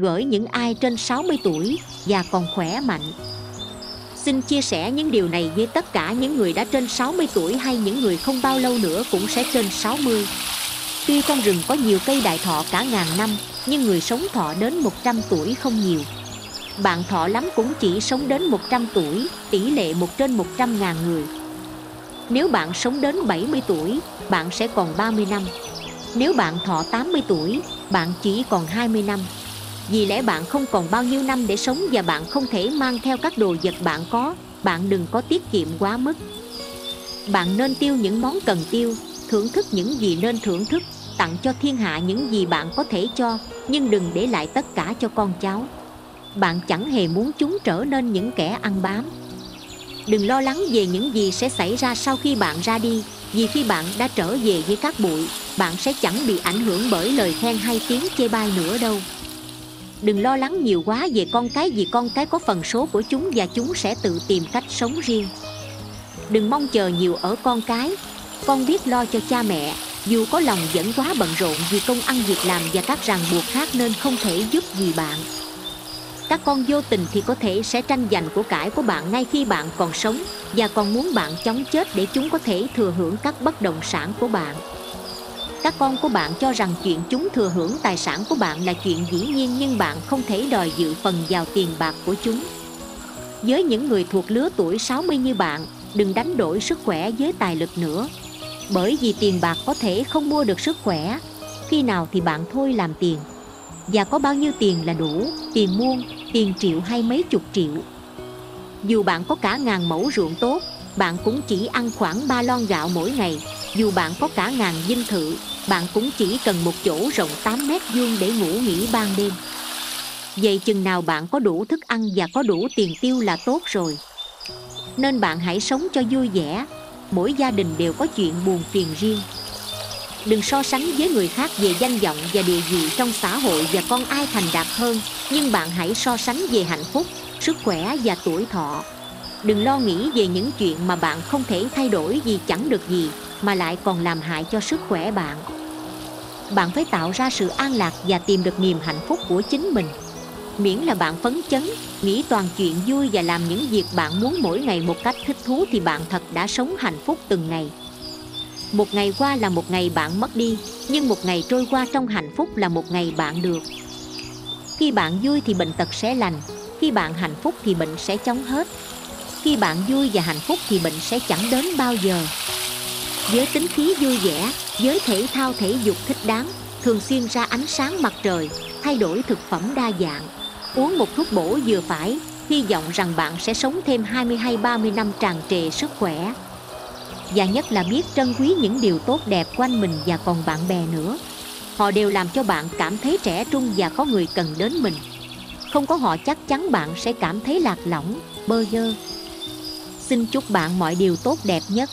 gửi những ai trên 60 tuổi và còn khỏe mạnh. Xin chia sẻ những điều này với tất cả những người đã trên 60 tuổi hay những người không bao lâu nữa cũng sẽ trên 60. Tuy trong rừng có nhiều cây đại thọ cả ngàn năm, nhưng người sống thọ đến 100 tuổi không nhiều. Bạn thọ lắm cũng chỉ sống đến 100 tuổi, tỷ lệ 1 trên 100 ngàn người. Nếu bạn sống đến 70 tuổi, bạn sẽ còn 30 năm. Nếu bạn thọ 80 tuổi, bạn chỉ còn 20 năm. Vì lẽ bạn không còn bao nhiêu năm để sống và bạn không thể mang theo các đồ vật bạn có, bạn đừng có tiết kiệm quá mức. Bạn nên tiêu những món cần tiêu, thưởng thức những gì nên thưởng thức, tặng cho thiên hạ những gì bạn có thể cho, nhưng đừng để lại tất cả cho con cháu. Bạn chẳng hề muốn chúng trở nên những kẻ ăn bám. Đừng lo lắng về những gì sẽ xảy ra sau khi bạn ra đi, vì khi bạn đã trở về với các bụi, bạn sẽ chẳng bị ảnh hưởng bởi lời khen hay tiếng chê bai nữa đâu. Đừng lo lắng nhiều quá về con cái vì con cái có phần số của chúng và chúng sẽ tự tìm cách sống riêng. Đừng mong chờ nhiều ở con cái. Con biết lo cho cha mẹ, dù có lòng vẫn quá bận rộn vì công ăn việc làm và các ràng buộc khác nên không thể giúp gì bạn. Các con vô tình thì có thể sẽ tranh giành của cải của bạn ngay khi bạn còn sống và còn muốn bạn chống chết để chúng có thể thừa hưởng các bất động sản của bạn. Các con của bạn cho rằng chuyện chúng thừa hưởng tài sản của bạn là chuyện dĩ nhiên nhưng bạn không thể đòi dự phần vào tiền bạc của chúng. Với những người thuộc lứa tuổi 60 như bạn, đừng đánh đổi sức khỏe với tài lực nữa. Bởi vì tiền bạc có thể không mua được sức khỏe, khi nào thì bạn thôi làm tiền. Và có bao nhiêu tiền là đủ, tiền muôn, tiền triệu hay mấy chục triệu. Dù bạn có cả ngàn mẫu ruộng tốt, bạn cũng chỉ ăn khoảng 3 lon gạo mỗi ngày. Dù bạn có cả ngàn dinh thự, bạn cũng chỉ cần một chỗ rộng 8 mét vuông để ngủ nghỉ ban đêm. Vậy chừng nào bạn có đủ thức ăn và có đủ tiền tiêu là tốt rồi. Nên bạn hãy sống cho vui vẻ. Mỗi gia đình đều có chuyện buồn phiền riêng. Đừng so sánh với người khác về danh vọng và địa vị trong xã hội và con ai thành đạt hơn, nhưng bạn hãy so sánh về hạnh phúc, sức khỏe và tuổi thọ. Đừng lo nghĩ về những chuyện mà bạn không thể thay đổi vì chẳng được gì, mà lại còn làm hại cho sức khỏe bạn. Bạn phải tạo ra sự an lạc và tìm được niềm hạnh phúc của chính mình. Miễn là bạn phấn chấn, nghĩ toàn chuyện vui và làm những việc bạn muốn mỗi ngày một cách thích thú thì bạn thật đã sống hạnh phúc từng ngày. Một ngày qua là một ngày bạn mất đi, nhưng một ngày trôi qua trong hạnh phúc là một ngày bạn được. Khi bạn vui thì bệnh tật sẽ lành, khi bạn hạnh phúc thì bệnh sẽ chóng hết. Khi bạn vui và hạnh phúc thì bệnh sẽ chẳng đến bao giờ. Với tính khí vui vẻ, với thể thao thể dục thích đáng, thường xuyên ra ánh sáng mặt trời, thay đổi thực phẩm đa dạng, uống một thuốc bổ vừa phải, hy vọng rằng bạn sẽ sống thêm 20 hay 30 năm tràn trề sức khỏe. Và nhất là biết trân quý những điều tốt đẹp quanh mình và còn bạn bè nữa. Họ đều làm cho bạn cảm thấy trẻ trung và có người cần đến mình. Không có họ chắc chắn bạn sẽ cảm thấy lạc lõng bơ vơ. Xin chúc bạn mọi điều tốt đẹp nhất.